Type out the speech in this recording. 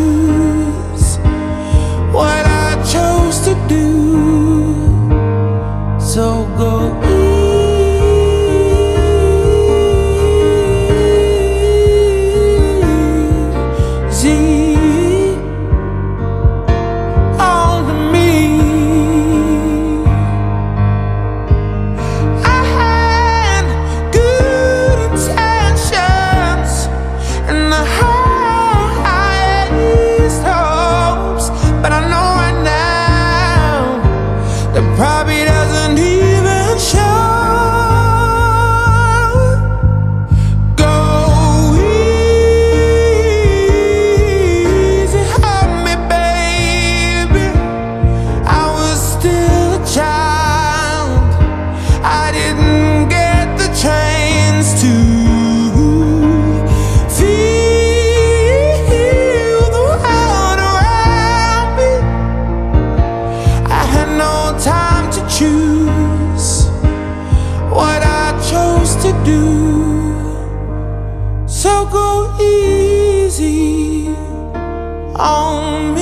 to So go easy on